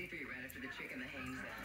63 right after the chick and the Haynes